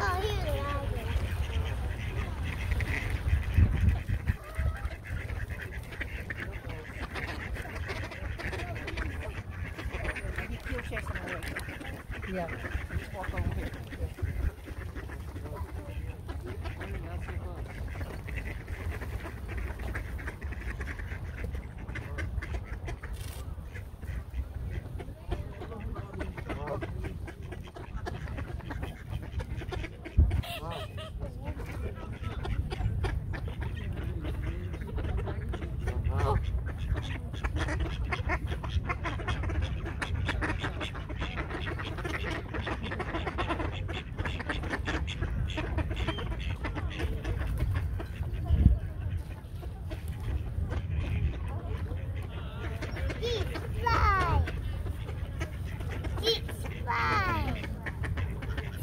Oh, yeah. Just walk over here.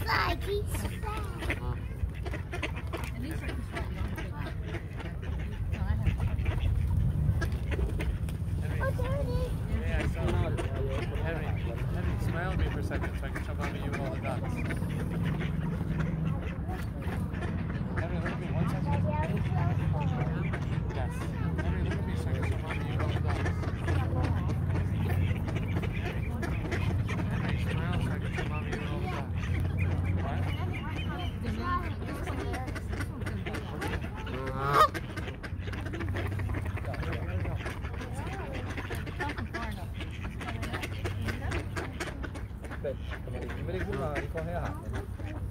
Fly, geese fly. Oh, there it is. Yeah, I saw it. Henry, Henry, smile at me for a second so I can show mommy you 对，你们的工行，你考得很好。